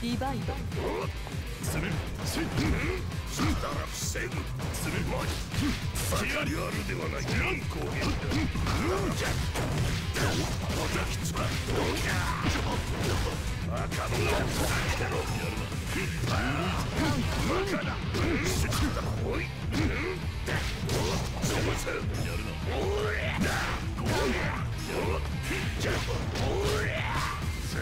ディバイド詰めるし死んだら防ぐ詰める前にやりあるではない何攻撃なんじゃ叩きつばどうじゃ赤のやけろやるなバカだ死んだおいそませやるなおれだゴーやるじゃおれせ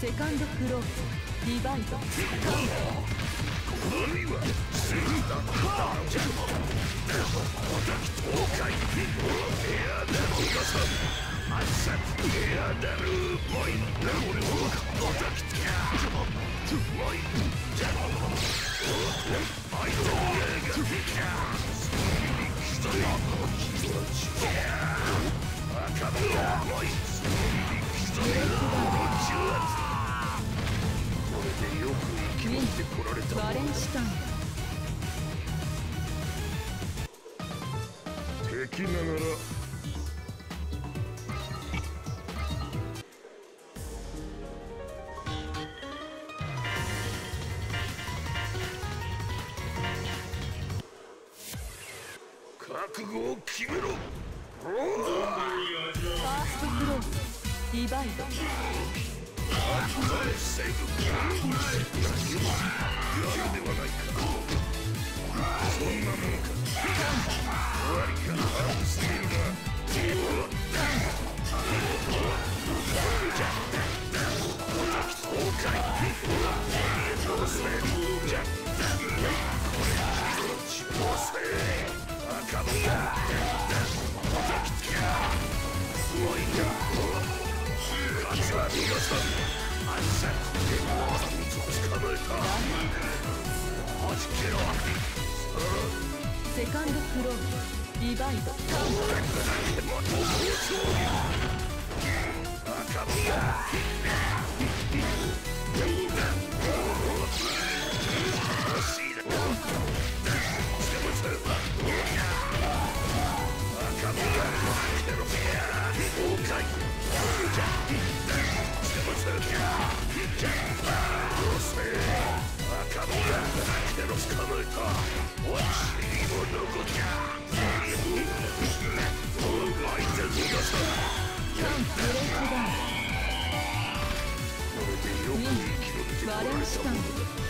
セカンドクローズディバイドバレンシュタイン。敵ながら覚悟を決めろ。ファーストクローズディバイドそんなもんか。終わりかハウステルだどうせセカンドフローリバイドキャンプブレイクダウン